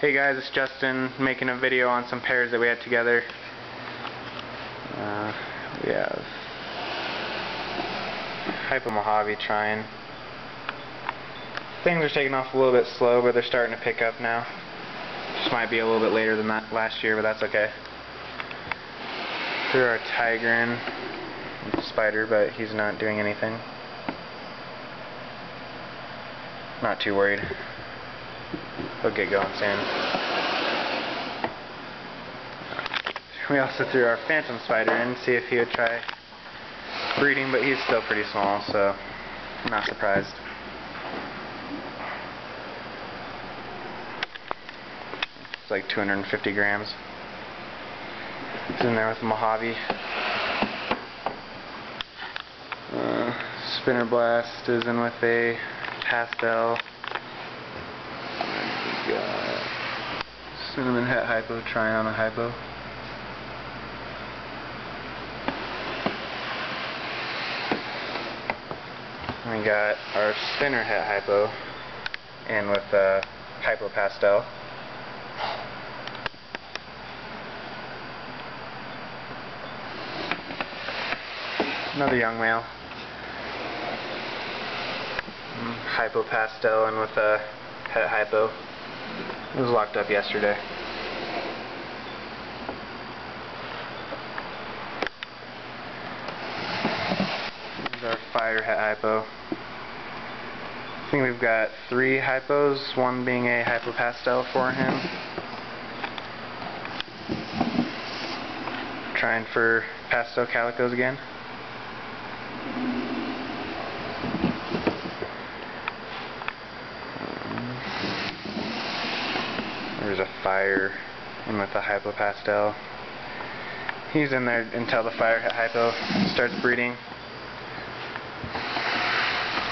Hey guys, it's Justin making a video on some pairs that we had together. Uh, we have Hypo Mojave trying. Things are taking off a little bit slow, but they're starting to pick up now. Just might be a little bit later than that last year, but that's okay. Threw our tiger in, spider, but he's not doing anything. Not too worried. He'll get going soon. We also threw our phantom spider in to see if he would try breeding, but he's still pretty small, so I'm not surprised. It's like 250 grams. He's in there with the Mojave. Uh, Spinner Blast is in with a pastel. We got cinnamon het hypo, Triana hypo. We got our spinner het hypo and with a hypo pastel. Another young male. Mm, hypo pastel and with a het hypo. It was locked up yesterday. Our fire hypo. I think we've got three hypos, one being a hypo pastel for him. Trying for pastel calicos again. There's a fire in with the hypo pastel. He's in there until the fire hypo starts breeding.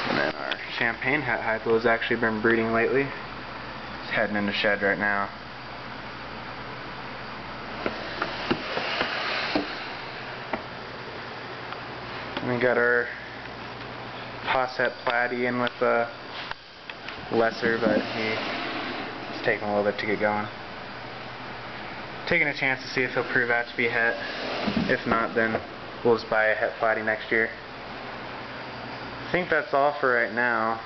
And then our champagne het hypo has actually been breeding lately. He's heading into shed right now. And we got our Posset Platy in with the lesser, but he, taking a little bit to get going. Taking a chance to see if he'll prove out to be a het. If not, then we'll just buy a het Platy next year. I think that's all for right now.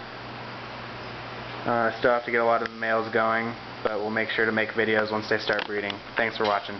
Uh, still have to get a lot of the males going, but we'll make sure to make videos once they start breeding. Thanks for watching.